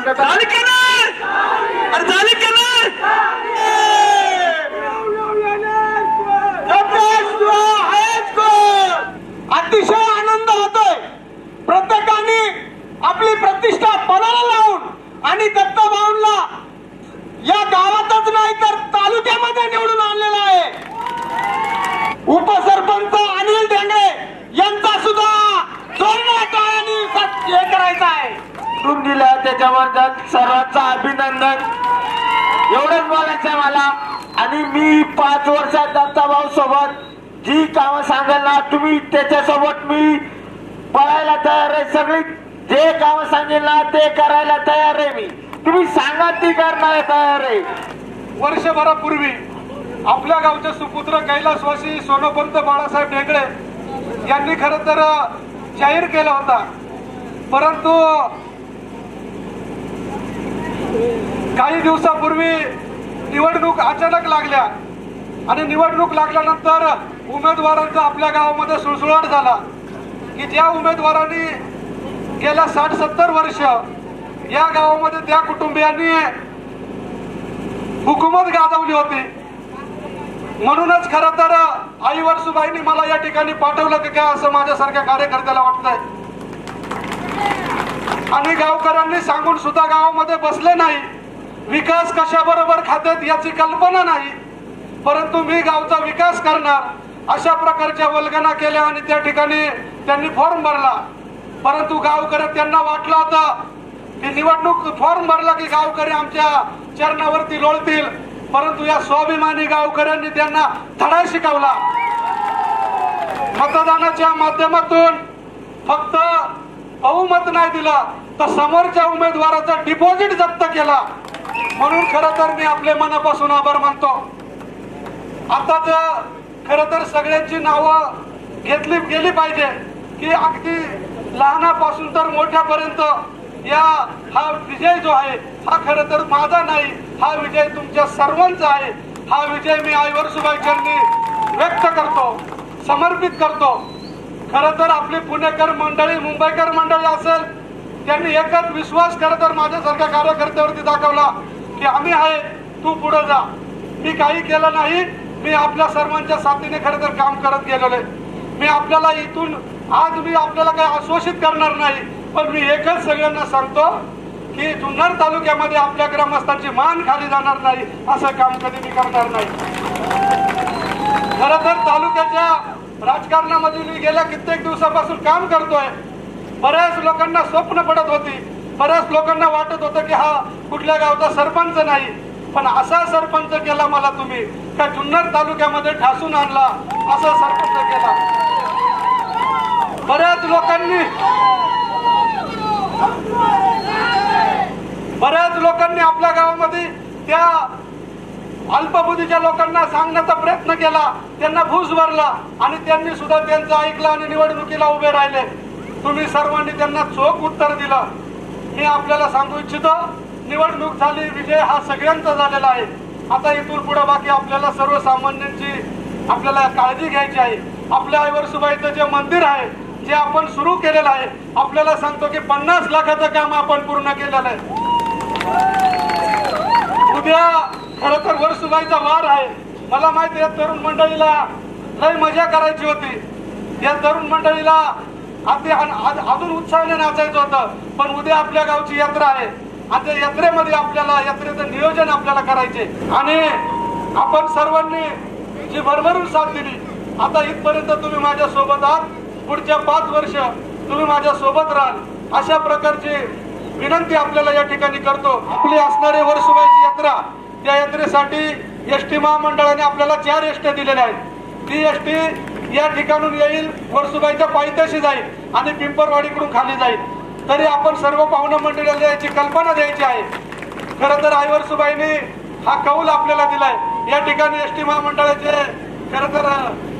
नका झाली का नाही अरे झाली का नाही अतिशय आनंद होतोय. प्रत्येकाने आपली प्रतिष्ठा पणाला लावून आणि दत्तभाऊंना या गावातच नाही तर तालुक्यामध्ये निवडून आणलेला आहे. उपसरपंच अनिल ढेंगळे यांचा सुद्धा जोरदार टाळ्यांनी सत- हे करायचं आहे निवडून दिल्या त्याच्याबद्दल सर्वांचं अभिनंदन. एवढंच बोलायचं आहे मला. आणि मी पाच वर्षात दत्ताभाऊ सोबत जी कामं सांगेल ना तुम्ही त्याच्यासोबत मी पळायला तयार आहे. सगळी जे कामं सांगेल ना ते करायला तयार आहे मी. तुम्ही सांगा ती करणार तयार आहे. वर्षभरापूर्वी आपल्या गावचे सुपुत्र कैलासवासी सोनोपंत बाळासाहेब ढेकळे यांनी खर तर जाहीर केला होता. परंतु काही दिवसापूर्वी निवडणूक अचानक लागल्या आणि निवडणूक लागल्यानंतर उमेदवारांचा आपल्या गावामध्ये सुळसुळाट झाला की ज्या उमेदवारांनी गेल्या साठ सत्तर वर्ष या गावामध्ये त्या कुटुंबियांनी हुकूमत गाजवली होती. म्हणूनच खरं तर आई वर्सुबाईंनी मला या ठिकाणी पाठवलं की काय असं माझ्यासारख्या कार्यकर्त्याला वाटतंय. आणि गावकऱ्यांनी सांगून सुद्धा गावामध्ये बसले नाही. विकास कशा बरोबर खात्यात याची कल्पना नाही. परंतु मी गावचा विकास करणार अशा प्रकारच्या वल्गना केल्या आणि त्या ठिकाणी त्यांनी फॉर्म भरला. परंतु गावकरी त्यांना वाटलं होतं की निवडणूक फॉर्म भरला की गावकरी आमच्या चरणावरती लोळतील. परंतु या स्वाभिमानी गावकऱ्यांनी त्यांना धडा शिकवला. मतदानाच्या माध्यमातून फक्त बहुमत नाही दिलं. तर समोरच्या उमेदवाराचा डिपॉझिट जप्त केला. म्हणून खरं तर मी आपले मनापासून आभार मानतो. आताच खरं तर सगळ्यांची नावं घेतली गेली पाहिजे. की अगदी लहानापासून तर मोठ्यापर्यंत या हा विजय जो आहे हा खरं तर माझा नाही. हा विजय तुमच्या सर्वांचा आहे. हा विजय मी आईवर सुभाषचंदी व्यक्त करतो समर्पित करतो. खरं तर आपली पुणेकर मंडळी मुंबईकर मंडळी असेल त्यांनी एकच विश्वास खरं तर माझ्यासारख्या कार्यकर्त्यावरती दाखवला की आम्ही आहे तू पुढे जा. मी काही केलं नाही मी आपल्या सर्वांच्या साथीने खरं तर काम करत गेलेलो आहे. मी आपल्याला इथून आज मी आपल्याला काही आश्वासित करणार नाही पण मी एकच सगळ्यांना सांगतो की जुन्नर तालुक्यामध्ये आपल्या ग्रामस्थांची मान खाली जाणार नाही असं काम कधी मी करणार नाही. खर तर तालुक्याच्या राजकारणामध्ये मी गेल्या कित्येक दिवसापासून काम करतोय. बऱ्याच लोकांना स्वप्न पडत होती. बऱ्याच लोकांना वाटत होतं की हा कुठल्या गावचा सरपंच नाही. पण असा सरपंच केला मला तुम्ही. त्या जुन्नर तालुक्यामध्ये ठासून आणला. असा सरपंच केला. बऱ्याच लोकांनी बऱ्याच लोकांनी आपल्या गावामध्ये त्या अल्पबुद्धीच्या लोकांना सांगण्याचा प्रयत्न केला. त्यांना भूस भरला आणि त्यांनी सुद्धा त्यांचं ऐकलं आणि निवडणुकीला उभे राहिले. तुम्ही सर्वांनी त्यांना चोख उत्तर दिलं. मी आपल्याला सांगू इच्छितो निवडणूक झाली विजय हा सगळ्यांचा झालेला आहे. आता इथून पुढे बाकी आपल्याला सर्वसामान्यांची आपल्याला काळजी घ्यायची आहे. आपल्या आईवरसुबाईचं जे मंदिर आहे जे आपण सुरू केलेलं आहे आपल्याला सांगतो की पन्नास लाखाचं काम आपण पूर्ण केलेलं आहे. उद्या खर तर वरसुबाईचा वार आहे. मला माहीत आहे तरुण मंडळीला लय मजा करायची होती. या तरुण मंडळीला अगदी अन- अजून उत्साहाने नाचायचं होतं पण उद्या आपल्या गावची यात्रा आहे. आणि त्या यात्रेमध्ये आपल्याला यात्रेचं नियोजन आपल्याला करायचे. आणि आपण सर्वांनी जी भरभरून साथ दिली आता इथपर्यंत तुम्ही माझ्या सोबत आहात. पुढच्या पाच वर्ष तुम्ही माझ्या सोबत राहाल. अशा प्रकारची विनंती आपल्याला या ठिकाणी करतो. आपली असणारी वर्षुबाईची यात्रा त्या यात्रेसाठी एस टी महामंडळाने आपल्याला चार एसट्या दिलेल्या आहेत. ती एसटी या ठिकाणून येईल वरसुबाईच्या पायथ्याशी जाईल आणि पिंपरवाडीकडून खाली जाईल. तरी आपण सर्व पाहुणा मंडळाला याची कल्पना द्यायची आहे. खरं तर आईवर्सुबाईने हा कौल आपल्याला दिलाय. या ठिकाणी एस टी महामंडळाचे खरं तर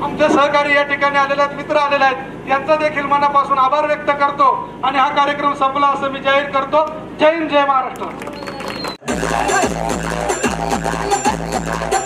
आमचे सहकारी या ठिकाणी आलेले आहेत मित्र आलेले आहेत. यांचा देखील मनापासून आभार व्यक्त करतो आणि हा कार्यक्रम संपला असं मी जाहीर करतो. जय हिंद जय महाराष्ट्र. Thank you.